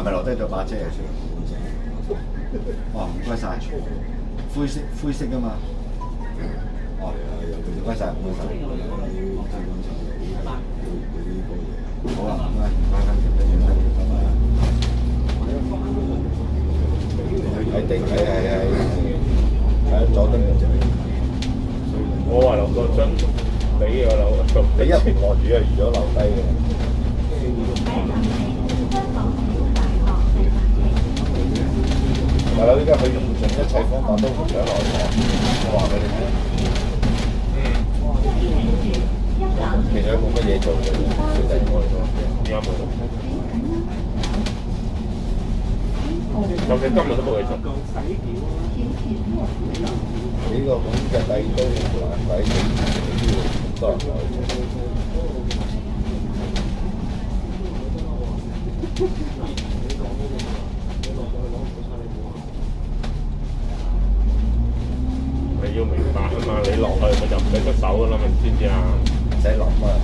係咪留低咗把遮出嚟？哇，唔該晒，灰色灰色噶嘛。哦，唔該晒，唔該晒。好啊，唔該，唔該翻條片啦，拜拜。喺地喺係係喺佐敦嗰隻。我話留個樽，你個留個你一唔落雨啊，預咗留低嘅。採訪你香港地產嘅大佬依家佢用盡一切方法都唔想落堂，我話俾你聽。這一年是香港其實冇乜嘢做嘅，小弟我嚟講。而家冇。尤其今日都冇嘢做。呢個咁嘅帝都難鬼整，都要咁多人來要明白啊嘛，你落去咪就唔使出手噶啦嘛，知唔知啊？唔使落啊！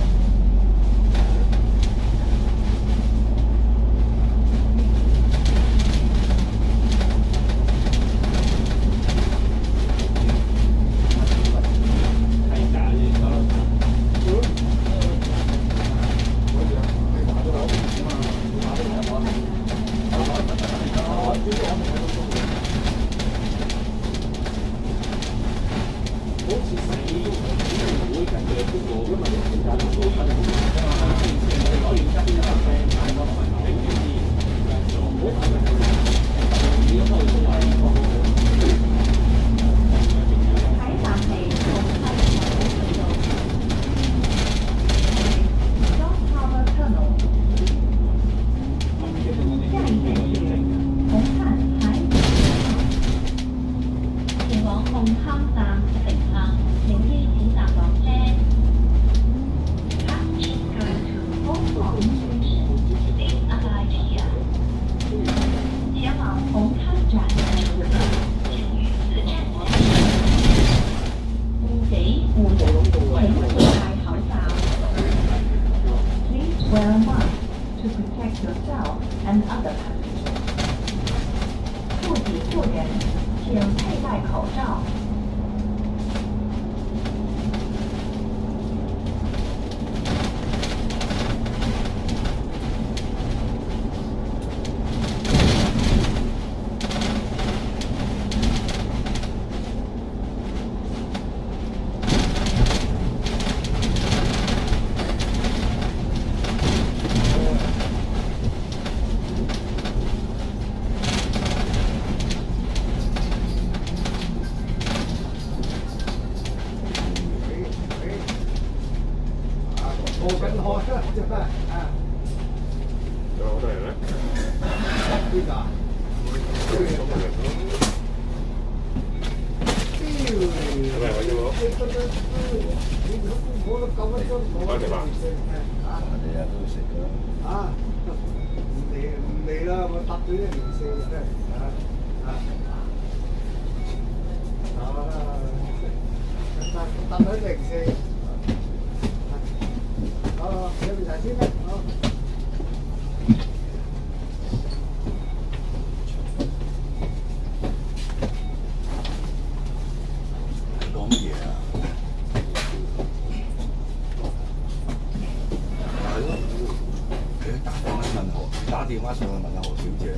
何，打電話上去問下何小姐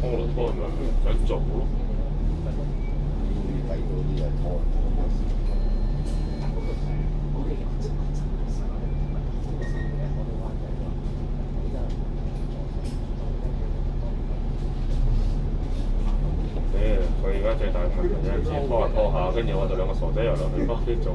拖都拖唔落，想做。唉，佢而家最大問題就係自拖下拖下。跟住我就兩個傻仔又落去幫京做。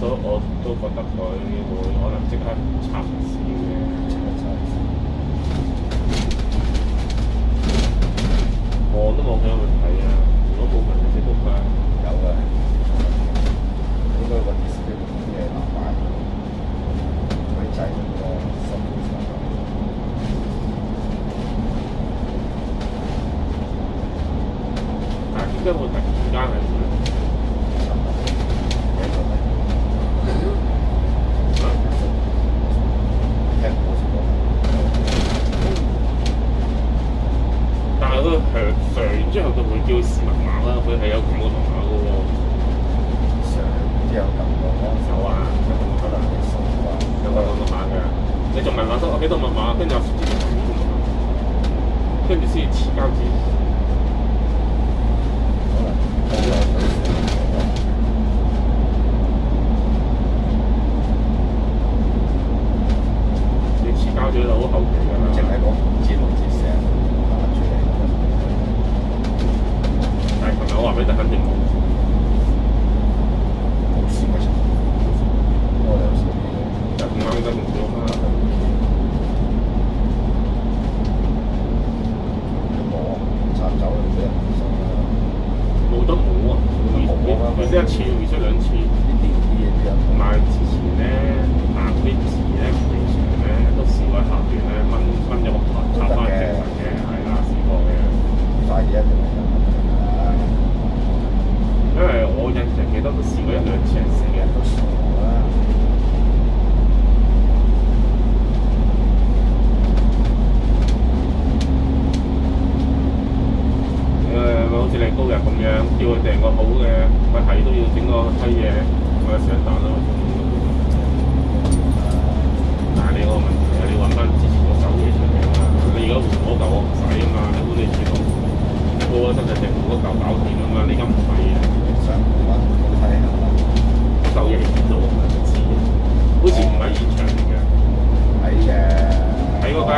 都我都覺得佢會可能即刻插市嘅。我。都望佢有問題啊！如果冇問題，即仆街。有嘅，應該個電視機咁嘅藍板，佢制個十倍上下。但係點解會突然間係咁咧？但係佢上上完之後，佢會叫試密碼啦，佢係有咁個密碼嘅喎。有啊，有個密碼嘅。你仲問我得我幾多密碼？跟住我先知道幾多密碼，跟住先黐膠紙。你黐膠紙就好後期㗎啦。但係琴日我話俾你聽，肯定冇。就咁啱得唔少啦。冇得冇啊！回回一次，回出兩次。同埋之前咧，行啲字咧，平常咧都試過下段咧掹掹咗個台插翻正常嘅，係啦，試過嘅。因為我印象記得都試過一兩次係死嘅。誒，好似你高日咁樣，叫佢訂個好嘅，佢係都要整個閪嘢，咪上蛋咯。但係你嗰個問題係你揾翻之前嗰嚿嘢出嚟啊嘛，你而家換嗰嚿我唔使啊嘛，你估你知道？你嗰個真係訂嗰嚿搞掂啊嘛，你而家唔係啊，嗰嚿嘢喺邊度我唔知啊，好似唔係現場嚟嘅。喺嗰間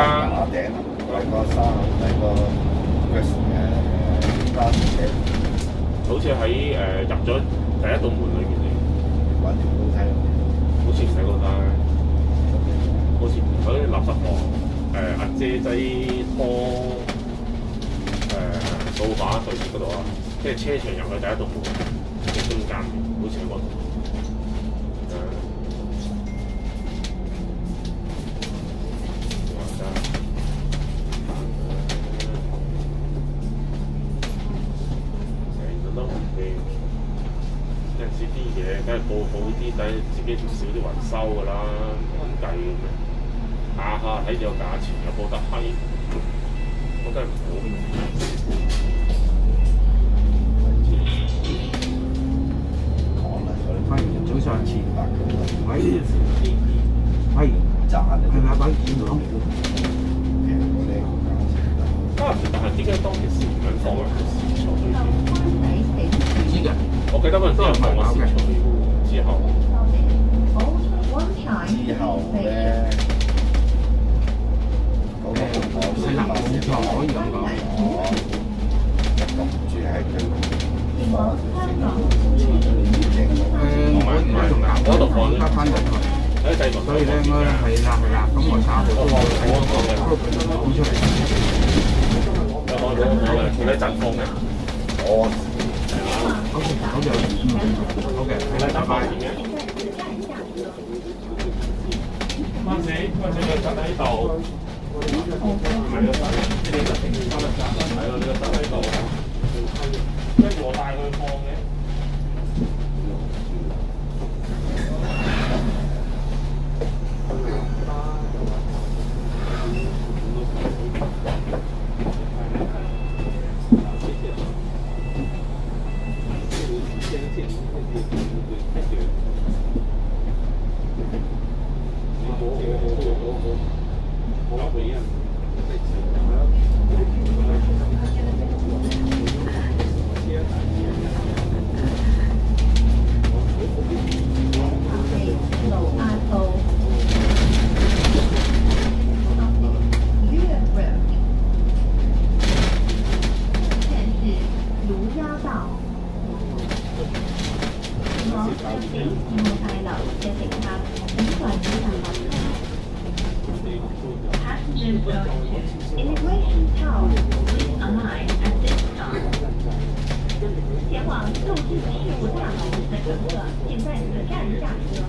好似喺誒入咗第一道門裏面嚟，好似洗嗰單，好似嗰啲垃圾房誒阿姐仔拖誒掃把對面嗰度啊，即係車場入去第一道門中間，好似喺嗰度。誒哇真係成日都唔記，有陣時啲嘢梗係報好啲，但係自己少啲維修㗎啦，咁計嘅咩？下下睇住個價錢又報得閪，我真係唔好。上前喺係係咪擺件講？啊！但係點解當其時唔肯放啊？市場裏邊，唔知嘅，我記得嗰陣時有放個市場之後，係啦，冇錯，可以咁講。誒，我而家仲搞嗰度放得翻入去，所以咧我係啦係啦，咁我三號都攞出嚟。有我我我係佢喺陣風嘅，好嘅，好嘅，嗯，好嘅，佢喺陣風嘅。嗰陣時嗰陣時佢執喺度，唔係個執，你哋執定執得執，係咯，你個執喺度，跟住我帶佢放嘅。前往陆地事务大楼的乘客，请在此站下车。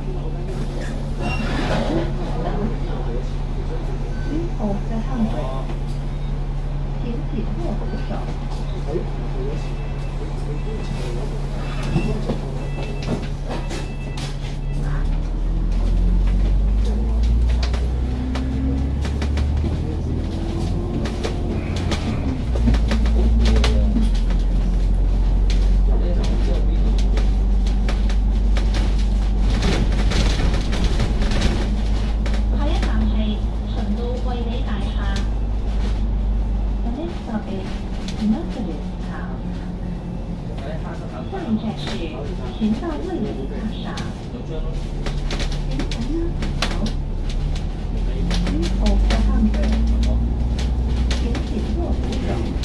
现在是人道问题大厦人行垃圾桶人行横请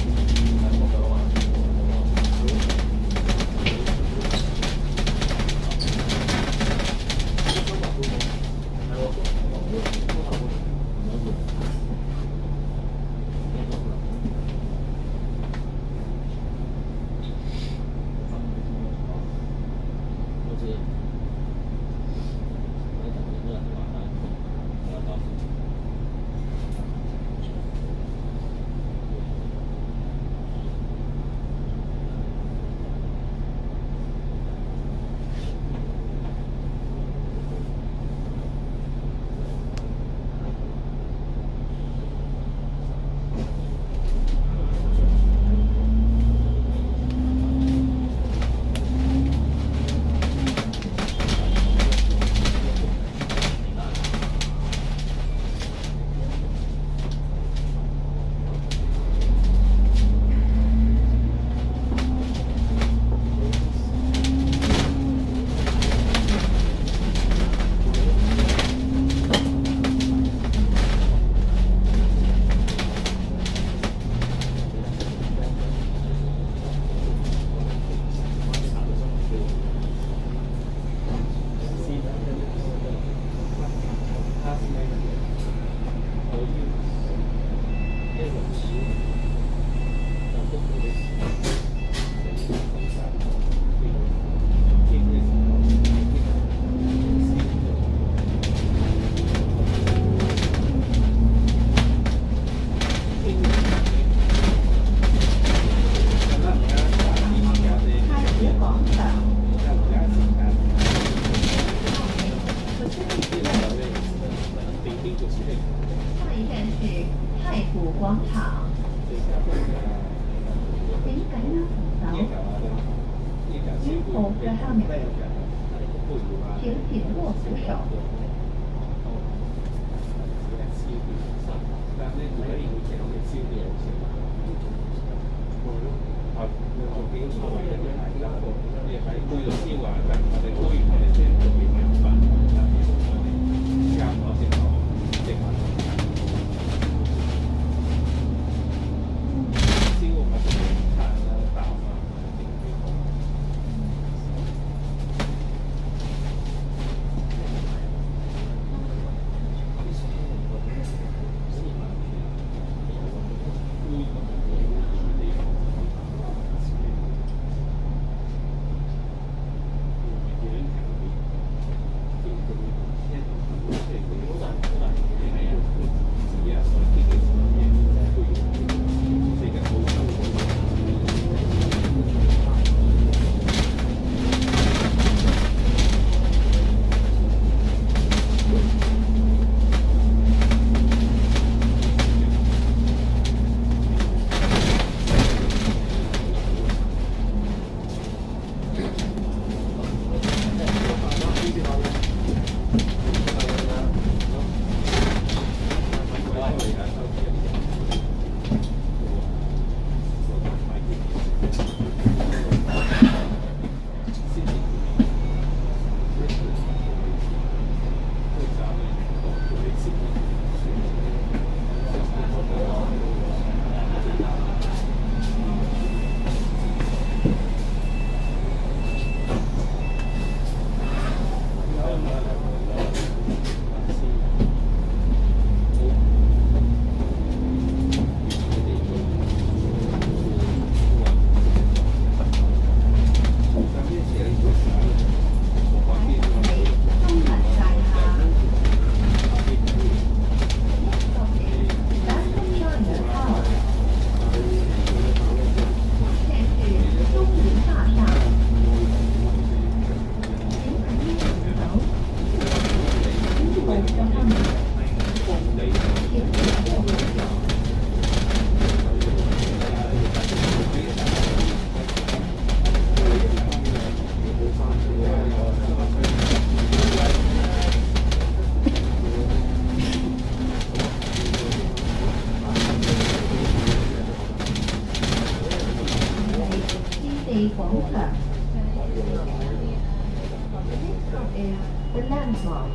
Bay the landmark.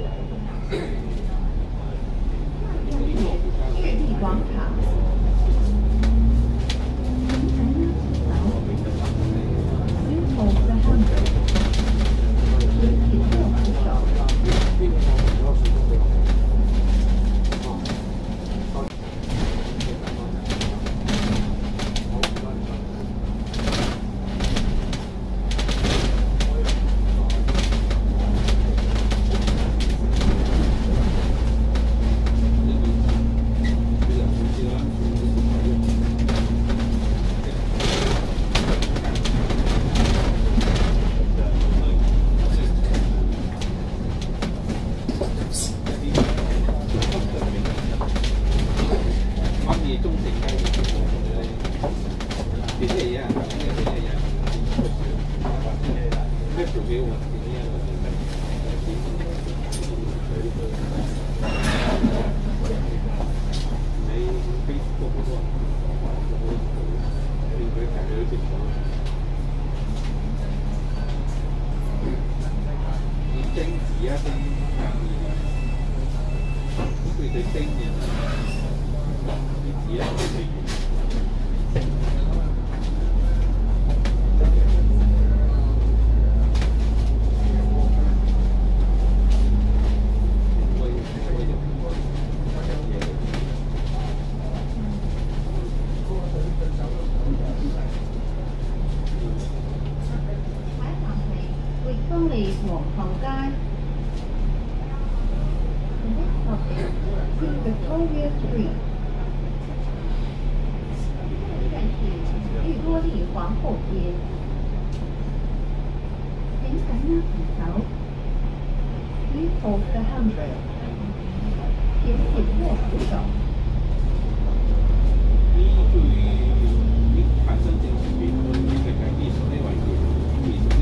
牌丽皇后街。您在哪里走？您走的汉北，田井莫扶手。你对于你产生这种病，你在改变什么环境？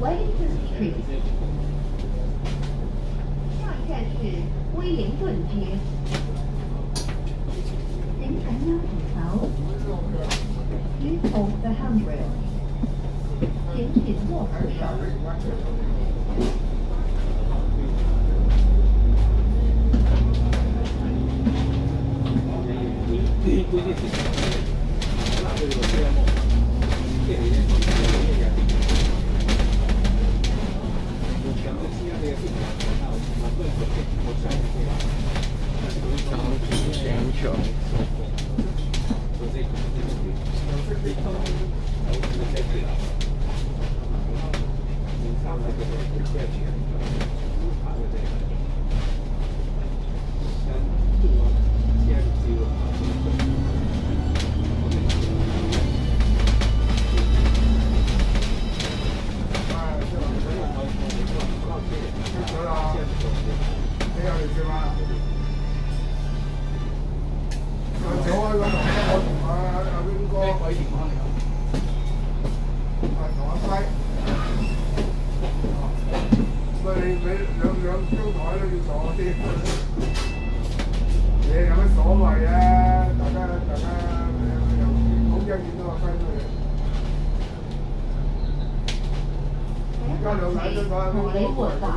Wellington Street。下站是威灵顿街。家兩位都